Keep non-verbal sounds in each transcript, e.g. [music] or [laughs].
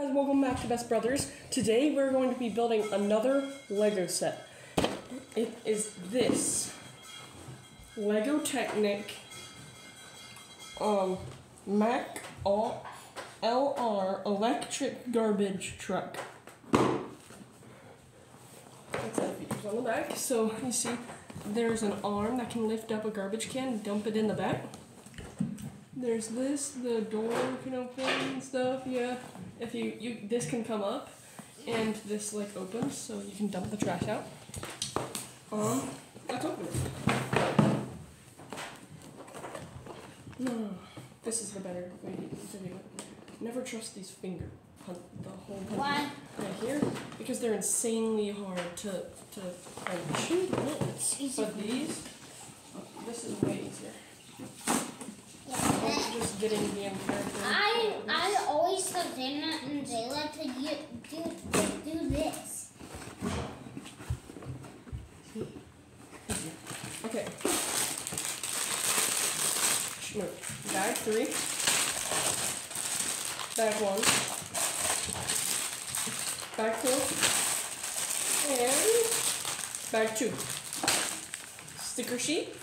guys, welcome back to Best Brothers. Today we're going to be building another Lego set. It is this Lego Technic um, Mack LR electric garbage truck. That's the features on the back. So you see, there's an arm that can lift up a garbage can and dump it in the back. There's this, the door can open and stuff, yeah. If you, you this can come up and this like opens so you can dump the trash out. Um let's open it. No. [sighs] This is the better way to do it. Never trust these finger hunt the whole hunt Why? right here because they're insanely hard to to punch. But these, this is way easier. Getting the thing. I I always tell Dana and Zayla to do, do do this. Okay. Move. Bag three. Bag one. Bag two. And bag two. Sticker sheet.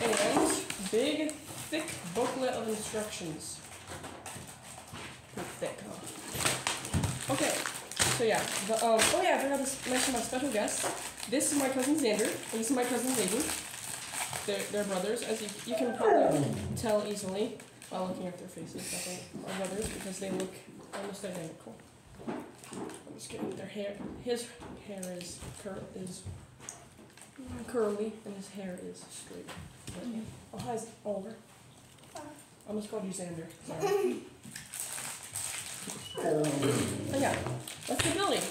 And thick booklet of instructions. Pretty thick, huh? Okay. So yeah, the, um, oh yeah, I forgot to mention my special guest. This is my cousin Xander, and this is my cousin Xayden. They're, they're brothers, as you, you can probably tell easily by looking at their faces that they are brothers because they look almost identical. I'm just kidding. Their hair, his hair is cur- is curly, and his hair is straight. But, yeah. Oh, hi, Oliver. I almost called you Xander. [laughs] Sorry. oh, yeah, that's the building.